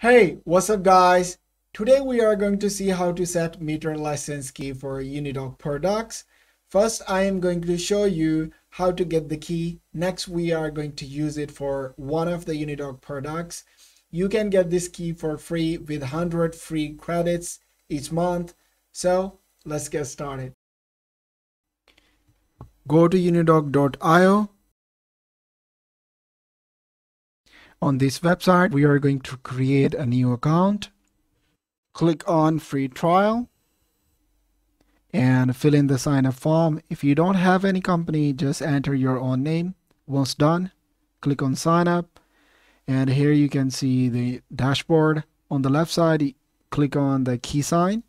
Hey, what's up guys? Today we are going to see how to set meter license key for Unidoc products. First, I am going to show you how to get the key. Next, we are going to use it for one of the Unidoc products. You can get this key for free with 100 free credits each month. So let's get started. Go to unidoc.io On this website, we are going to create a new account. Click on free trial and fill in the sign up form. If you don't have any company, just enter your own name. Once done, click on sign up. And here you can see the dashboard. On the left side, click on the key sign.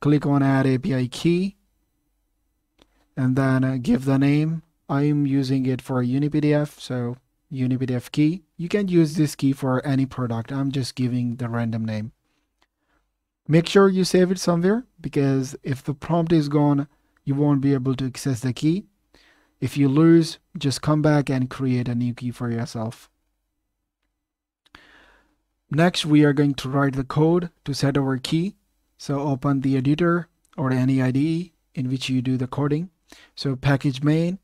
Click on add API key. And then uh, give the name. I'm using it for UniPDF, so UniPDF key. You can use this key for any product. I'm just giving the random name. Make sure you save it somewhere because if the prompt is gone, you won't be able to access the key. If you lose, just come back and create a new key for yourself. Next, we are going to write the code to set our key. So open the editor or any IDE in which you do the coding. So package main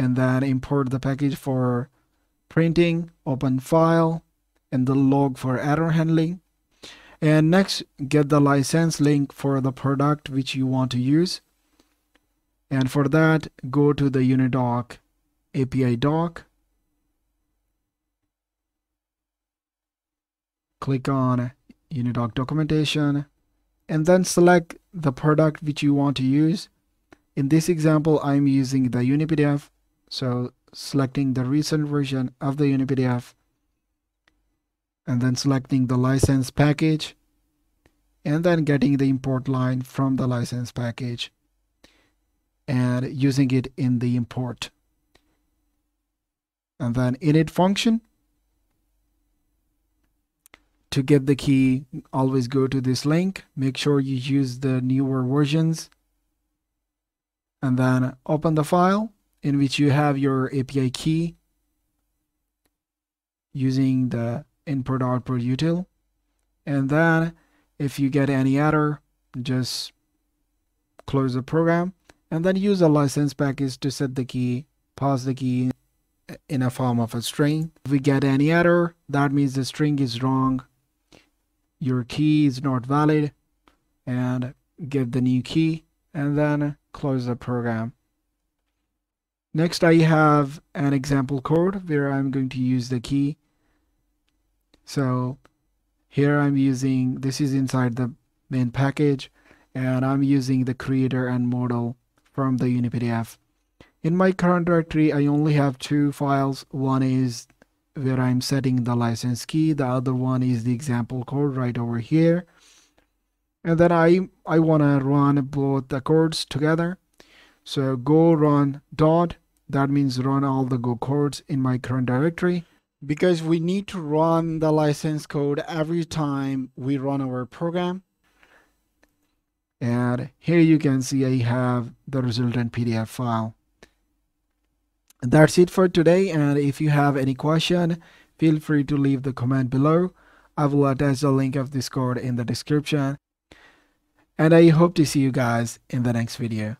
and then import the package for printing, open file, and the log for error handling. And next, get the license link for the product which you want to use. And for that, go to the Unidoc API doc. Click on Unidoc documentation and then select the product which you want to use. In this example, I'm using the UniPDF so selecting the recent version of the UniPDF and then selecting the license package and then getting the import line from the license package and using it in the import. And then init function. To get the key, always go to this link. Make sure you use the newer versions. And then open the file in which you have your API key using the input output util. And then if you get any error just close the program and then use a license package to set the key pass the key in a form of a string. If we get any error that means the string is wrong. Your key is not valid and give the new key and then close the program Next, I have an example code where I'm going to use the key. So here I'm using, this is inside the main package, and I'm using the creator and model from the UniPDF. In my current directory, I only have two files. One is where I'm setting the license key. The other one is the example code right over here. And then I, I want to run both the codes together. So go run dot that means run all the Go codes in my current directory because we need to run the license code every time we run our program. And here you can see I have the resultant PDF file. That's it for today. And if you have any question, feel free to leave the comment below. I will attach the link of Discord in the description. And I hope to see you guys in the next video.